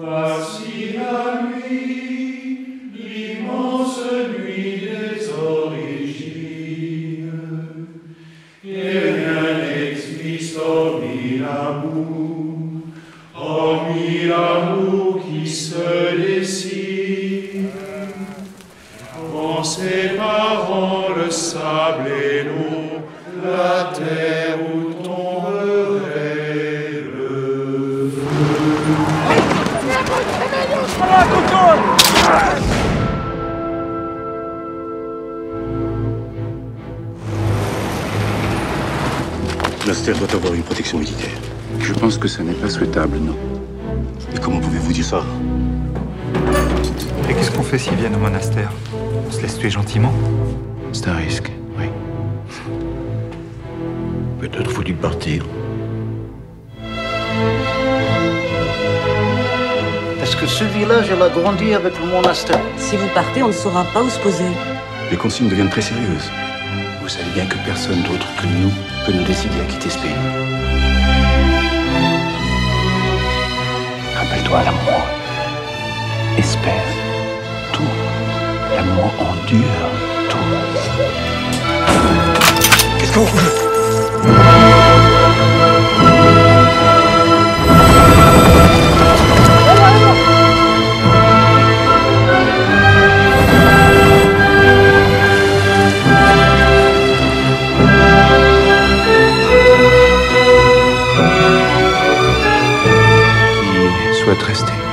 Voici la nuit, l'immense nuit des origines. Et rien n'existe hormis l'amour, hormis l'amour qui se dessine. En ses le sable et l'eau, la terre L'aster doit avoir une protection militaire. Je pense que ça n'est pas souhaitable, non. Mais comment pouvez-vous dire ça? Et qu'est-ce qu'on fait s'ils viennent au monastère? On se laisse tuer gentiment? C'est un risque, oui. Peut-être faut-il partir. Est-ce que ce village a grandi avec le monastère? Si vous partez, on ne saura pas où se poser. Les consignes deviennent très sérieuses. Vous savez bien que personne d'autre que nous peut nous décider à quitter ce pays. Rappelle-toi l'amour. Espère tout. L'amour endure tout. Qu'est-ce qu'on veut souhaite rester.